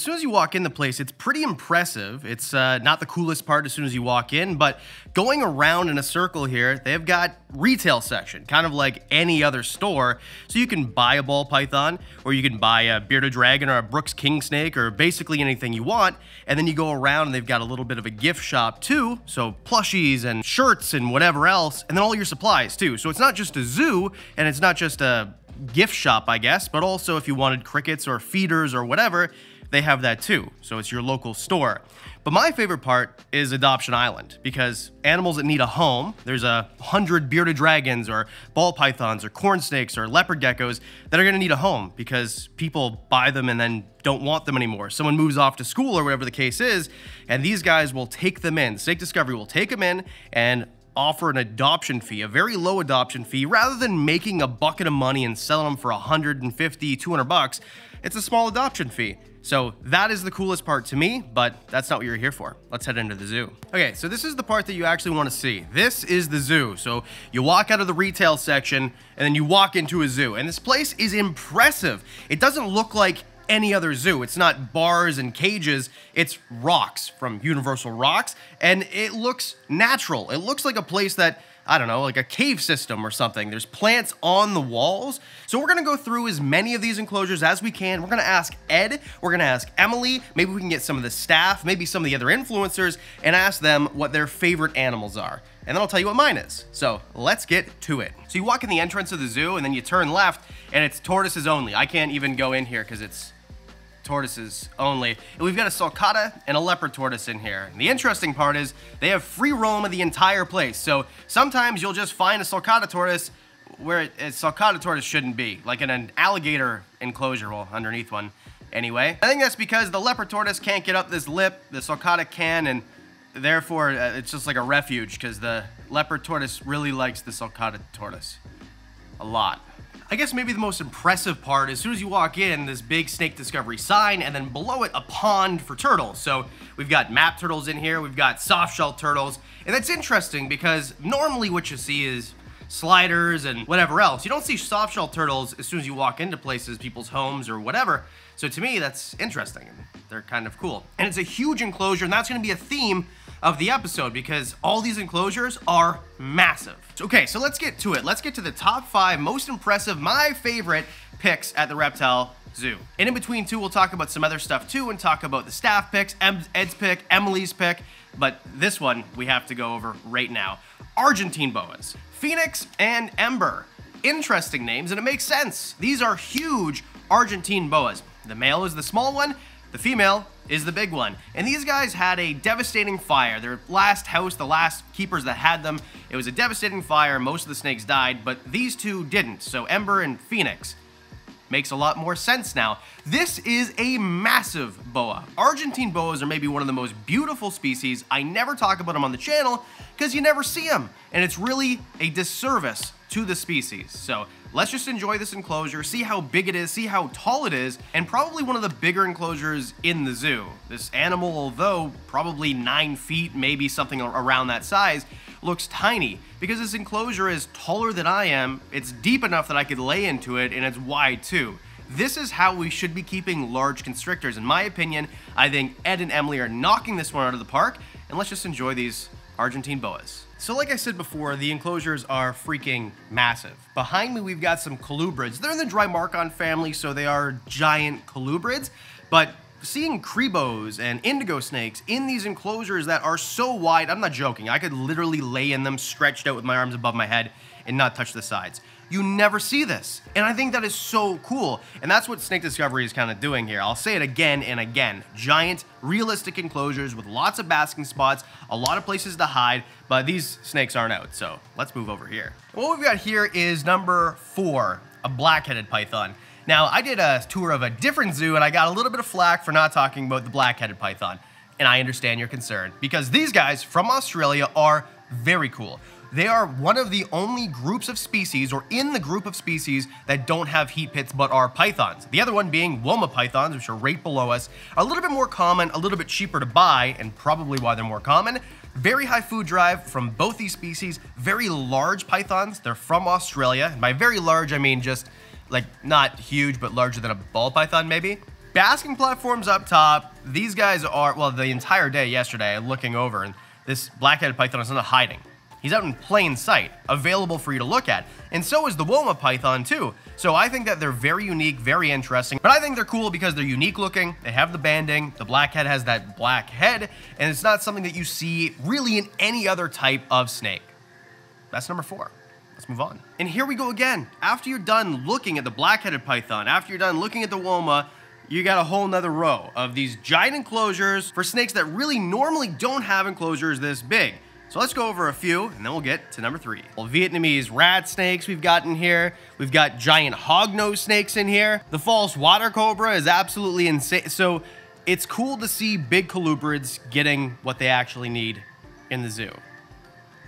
As soon as you walk in the place, it's pretty impressive. It's uh, not the coolest part as soon as you walk in, but going around in a circle here, they've got retail section, kind of like any other store. So you can buy a ball python, or you can buy a bearded dragon or a Brooks king snake, or basically anything you want. And then you go around and they've got a little bit of a gift shop too. So plushies and shirts and whatever else, and then all your supplies too. So it's not just a zoo, and it's not just a gift shop, I guess, but also if you wanted crickets or feeders or whatever, they have that too. So it's your local store. But my favorite part is Adoption Island because animals that need a home, there's a hundred bearded dragons or ball pythons or corn snakes or leopard geckos that are gonna need a home because people buy them and then don't want them anymore. Someone moves off to school or whatever the case is, and these guys will take them in. Snake Discovery will take them in and offer an adoption fee, a very low adoption fee, rather than making a bucket of money and selling them for 150, 200 bucks. It's a small adoption fee. So that is the coolest part to me, but that's not what you're here for. Let's head into the zoo. Okay, so this is the part that you actually want to see. This is the zoo. So you walk out of the retail section and then you walk into a zoo. And this place is impressive. It doesn't look like any other zoo. It's not bars and cages, it's rocks from Universal Rocks, and it looks natural. It looks like a place that I don't know, like a cave system or something. There's plants on the walls. So we're gonna go through as many of these enclosures as we can. We're gonna ask Ed, we're gonna ask Emily, maybe we can get some of the staff, maybe some of the other influencers, and ask them what their favorite animals are. And then I'll tell you what mine is. So let's get to it. So you walk in the entrance of the zoo and then you turn left and it's tortoises only. I can't even go in here because it's tortoises only. And we've got a sulcata and a leopard tortoise in here. And the interesting part is they have free roam of the entire place. So sometimes you'll just find a sulcata tortoise where a sulcata tortoise shouldn't be, like in an alligator enclosure, well, underneath one anyway. I think that's because the leopard tortoise can't get up this lip, the sulcata can, and therefore uh, it's just like a refuge because the leopard tortoise really likes the sulcata tortoise a lot. I guess maybe the most impressive part, is as soon as you walk in, this big snake discovery sign, and then below it, a pond for turtles. So we've got map turtles in here, we've got soft shell turtles, and that's interesting because normally what you see is sliders and whatever else. You don't see soft shell turtles as soon as you walk into places, people's homes or whatever. So to me, that's interesting. They're kind of cool. And it's a huge enclosure, and that's gonna be a theme of the episode because all these enclosures are massive. Okay, so let's get to it. Let's get to the top five most impressive, my favorite picks at the Reptile Zoo. And in between two, we'll talk about some other stuff too and talk about the staff picks, Ed's pick, Emily's pick, but this one we have to go over right now. Argentine boas, Phoenix and Ember. Interesting names and it makes sense. These are huge Argentine boas. The male is the small one, the female is the big one. And these guys had a devastating fire. Their last house, the last keepers that had them, it was a devastating fire. Most of the snakes died, but these two didn't. So Ember and Phoenix makes a lot more sense now. This is a massive boa. Argentine boas are maybe one of the most beautiful species. I never talk about them on the channel because you never see them. And it's really a disservice to the species. So let's just enjoy this enclosure, see how big it is, see how tall it is, and probably one of the bigger enclosures in the zoo. This animal, although probably nine feet, maybe something around that size, looks tiny because this enclosure is taller than I am, it's deep enough that I could lay into it, and it's wide too. This is how we should be keeping large constrictors. In my opinion, I think Ed and Emily are knocking this one out of the park, and let's just enjoy these Argentine boas. So like I said before, the enclosures are freaking massive. Behind me, we've got some colubrids. They're in the Drymarchon family, so they are giant colubrids, but seeing cribos and indigo snakes in these enclosures that are so wide, I'm not joking, I could literally lay in them stretched out with my arms above my head and not touch the sides. You never see this. And I think that is so cool. And that's what Snake Discovery is kind of doing here. I'll say it again and again. Giant, realistic enclosures with lots of basking spots, a lot of places to hide, but these snakes aren't out. So let's move over here. What we've got here is number four, a black-headed python. Now, I did a tour of a different zoo and I got a little bit of flack for not talking about the black-headed python. And I understand your concern because these guys from Australia are very cool. They are one of the only groups of species, or in the group of species, that don't have heat pits but are pythons. The other one being Woma pythons, which are right below us, a little bit more common, a little bit cheaper to buy, and probably why they're more common. Very high food drive from both these species, very large pythons. They're from Australia. And by very large, I mean just like not huge, but larger than a ball python maybe. basking platforms up top. These guys are, well, the entire day yesterday, looking over, and this black-headed python is not hiding. He's out in plain sight, available for you to look at. And so is the Woma python too. So I think that they're very unique, very interesting. But I think they're cool because they're unique looking. They have the banding. The black head has that black head. And it's not something that you see really in any other type of snake. That's number four. Let's move on. And here we go again. After you're done looking at the black-headed python, after you're done looking at the Woma, you got a whole nother row of these giant enclosures for snakes that really normally don't have enclosures this big. So let's go over a few and then we'll get to number three. Well, Vietnamese rat snakes we've got in here. We've got giant hognose snakes in here. The false water cobra is absolutely insane. So it's cool to see big colubrids getting what they actually need in the zoo.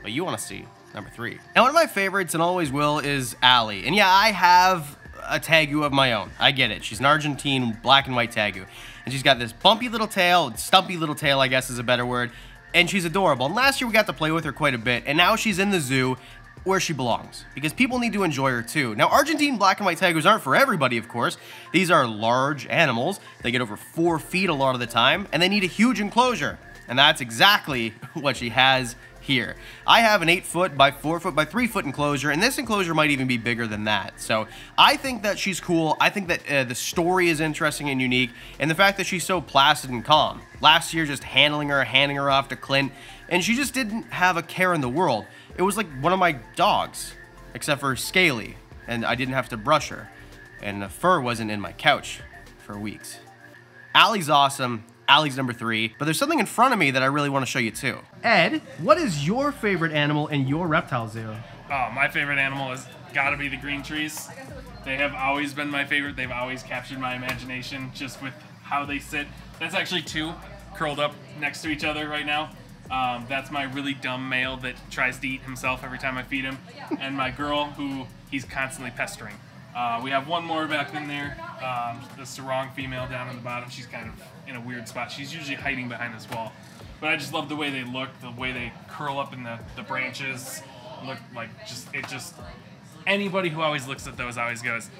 But you want to see number three. And one of my favorites and always will is Allie. And yeah, I have a tegu of my own. I get it. She's an Argentine black and white tegu. And she's got this bumpy little tail, stumpy little tail, I guess is a better word and she's adorable. And last year we got to play with her quite a bit, and now she's in the zoo where she belongs because people need to enjoy her too. Now, Argentine black and white tigers aren't for everybody, of course. These are large animals. They get over four feet a lot of the time, and they need a huge enclosure. And that's exactly what she has here. I have an 8 foot by 4 foot by 3 foot enclosure, and this enclosure might even be bigger than that. So I think that she's cool. I think that uh, the story is interesting and unique, and the fact that she's so placid and calm. Last year, just handling her, handing her off to Clint, and she just didn't have a care in the world. It was like one of my dogs, except for Scaly, and I didn't have to brush her, and the fur wasn't in my couch for weeks. Allie's awesome. Allie's number three, but there's something in front of me that I really want to show you too. Ed, what is your favorite animal in your reptile zoo? Oh, my favorite animal has got to be the green trees. They have always been my favorite. They've always captured my imagination just with how they sit. That's actually two curled up next to each other right now. Um, that's my really dumb male that tries to eat himself every time I feed him, and my girl who he's constantly pestering. Uh, we have one more back in there, um, the Sorong female down on the bottom. She's kind of in a weird spot. She's usually hiding behind this wall. But I just love the way they look, the way they curl up in the, the branches. Look like just, it just, anybody who always looks at those always goes,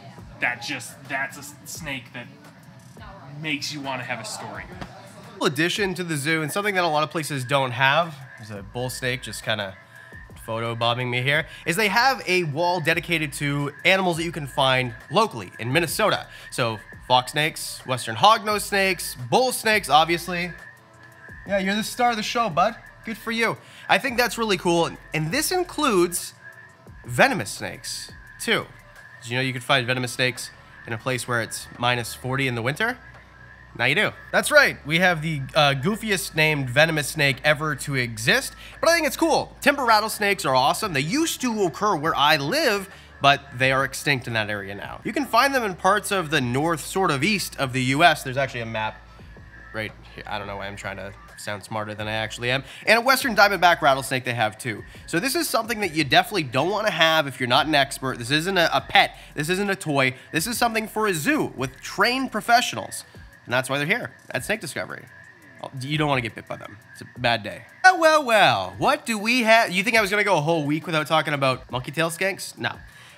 that just, that's a snake that makes you want to have a story. Addition to the zoo and something that a lot of places don't have. is a bull snake just kind of photo bombing me here, is they have a wall dedicated to animals that you can find locally in Minnesota. So fox snakes, western hognose snakes, bull snakes, obviously. Yeah, you're the star of the show, bud. Good for you. I think that's really cool. And this includes venomous snakes, too. Did you know you could find venomous snakes in a place where it's minus 40 in the winter? Now you do. That's right. We have the uh, goofiest named venomous snake ever to exist, but I think it's cool. Timber rattlesnakes are awesome. They used to occur where I live, but they are extinct in that area now. You can find them in parts of the north, sort of east of the US. There's actually a map right here. I don't know why I'm trying to sound smarter than I actually am. And a western diamondback rattlesnake they have too. So this is something that you definitely don't want to have if you're not an expert. This isn't a, a pet. This isn't a toy. This is something for a zoo with trained professionals. And that's why they're here at Snake Discovery. Oh, you don't want to get bit by them. It's a bad day. Well, well, well. What do we have? You think I was going to go a whole week without talking about monkey tail skinks? No.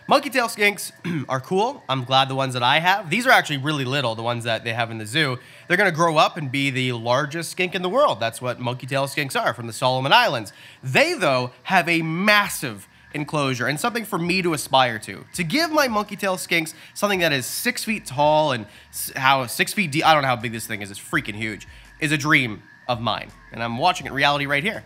Monkey tail skinks are cool. I'm glad the ones that I have. These are actually really little, the ones that they have in the zoo. They're going to grow up and be the largest skink in the world. That's what monkey tail skinks are from the Solomon Islands. They, though, have a massive enclosure and something for me to aspire to. To give my monkey tail skinks something that is six feet tall and how six feet deep, I don't know how big this thing is, it's freaking huge, is a dream of mine. And I'm watching it reality right here.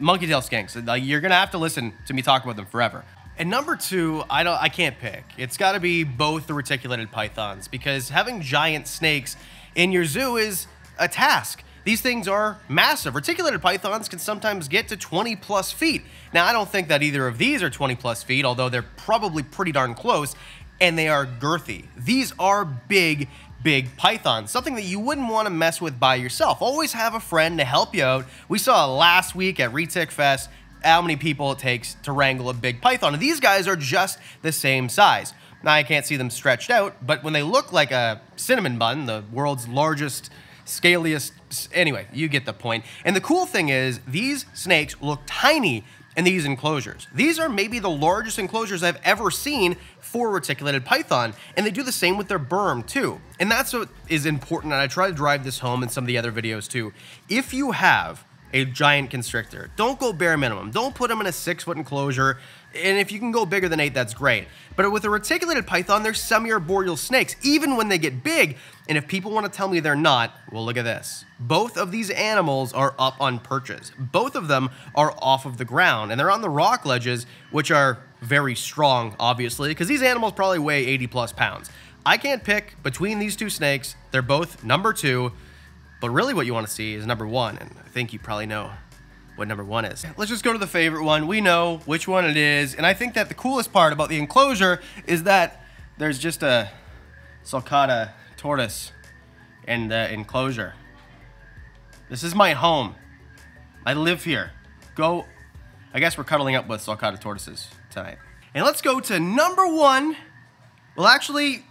Monkey tail skinks, you're gonna have to listen to me talk about them forever. And number two, I don't, I can't pick. It's got to be both the reticulated pythons because having giant snakes in your zoo is a task. These things are massive. Reticulated pythons can sometimes get to 20 plus feet. Now, I don't think that either of these are 20 plus feet, although they're probably pretty darn close, and they are girthy. These are big, big pythons, something that you wouldn't want to mess with by yourself. Always have a friend to help you out. We saw last week at Retic Fest how many people it takes to wrangle a big python. And these guys are just the same size. Now, I can't see them stretched out, but when they look like a cinnamon bun, the world's largest scaliest. Anyway, you get the point. And the cool thing is, these snakes look tiny in these enclosures. These are maybe the largest enclosures I've ever seen for reticulated python, and they do the same with their berm too. And that's what is important, and I try to drive this home in some of the other videos too. If you have a giant constrictor. Don't go bare minimum. Don't put them in a six foot enclosure. And if you can go bigger than eight, that's great. But with a reticulated python, they're semi-arboreal snakes, even when they get big. And if people want to tell me they're not, well, look at this. Both of these animals are up on perches. Both of them are off of the ground, and they're on the rock ledges, which are very strong, obviously, because these animals probably weigh 80 plus pounds. I can't pick between these two snakes. They're both number two. But really what you want to see is number one, and I think you probably know what number one is. Let's just go to the favorite one. We know which one it is, and I think that the coolest part about the enclosure is that there's just a sulcata tortoise in the enclosure. This is my home. I live here. Go, I guess we're cuddling up with sulcata tortoises tonight. And let's go to number one. Well, actually,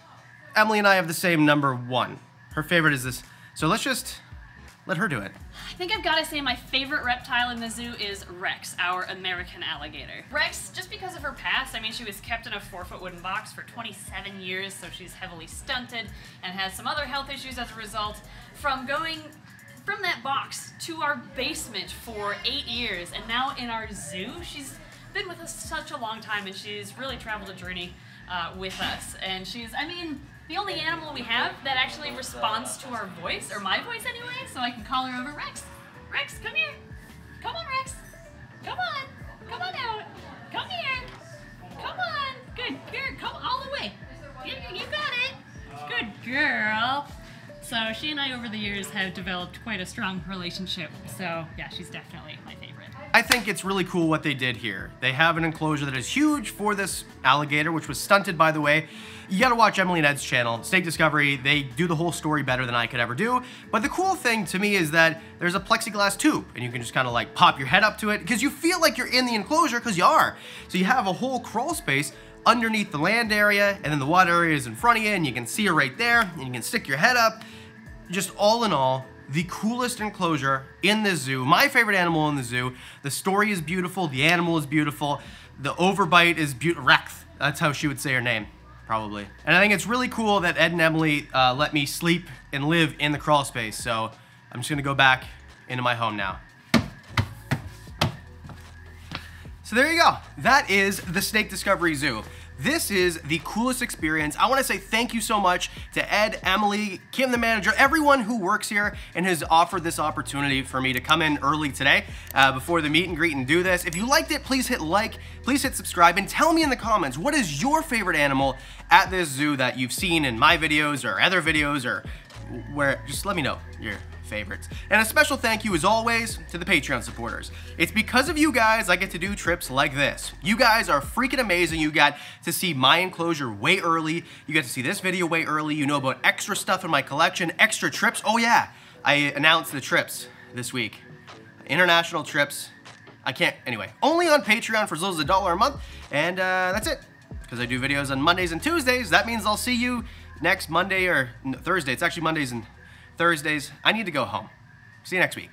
Emily and I have the same number one. Her favorite is this so let's just let her do it. I think I've got to say my favorite reptile in the zoo is Rex, our American alligator. Rex, just because of her past, I mean, she was kept in a four foot wooden box for 27 years, so she's heavily stunted and has some other health issues as a result. From going from that box to our basement for eight years, and now in our zoo, she's been with us such a long time, and she's really traveled a journey uh, with us. And she's, I mean, the only animal we have that actually responds to our voice, or my voice anyway, so I can call her over, Rex, Rex, come here. Come on, Rex. Come on. Come on out. Come here. Come on. Good. girl. Come all the way. You, you got it. Good girl. So she and I over the years have developed quite a strong relationship. So yeah, she's definitely my favorite. I think it's really cool what they did here. They have an enclosure that is huge for this alligator, which was stunted, by the way. You gotta watch Emily and Ed's channel, Snake Discovery. They do the whole story better than I could ever do. But the cool thing to me is that there's a plexiglass tube, and you can just kind of like pop your head up to it, because you feel like you're in the enclosure, because you are. So you have a whole crawl space underneath the land area, and then the water area is in front of you, and you can see her right there, and you can stick your head up. Just all in all, the coolest enclosure in the zoo. My favorite animal in the zoo. The story is beautiful. The animal is beautiful. The overbite is beautiful. Rex. That's how she would say her name, probably. And I think it's really cool that Ed and Emily uh, let me sleep and live in the crawl space. So I'm just gonna go back into my home now. So there you go. That is the Snake Discovery Zoo. This is the coolest experience. I wanna say thank you so much to Ed, Emily, Kim the manager, everyone who works here and has offered this opportunity for me to come in early today uh, before the meet and greet and do this. If you liked it, please hit like, please hit subscribe, and tell me in the comments, what is your favorite animal at this zoo that you've seen in my videos or other videos or where, just let me know your favorites. And a special thank you as always to the Patreon supporters. It's because of you guys I get to do trips like this. You guys are freaking amazing. You got to see my enclosure way early. You got to see this video way early. You know about extra stuff in my collection, extra trips. Oh yeah, I announced the trips this week. International trips. I can't, anyway, only on Patreon for as little as a dollar a month. And uh, that's it. Because I do videos on Mondays and Tuesdays, that means I'll see you next Monday or Thursday. It's actually Mondays and Thursdays. I need to go home. See you next week.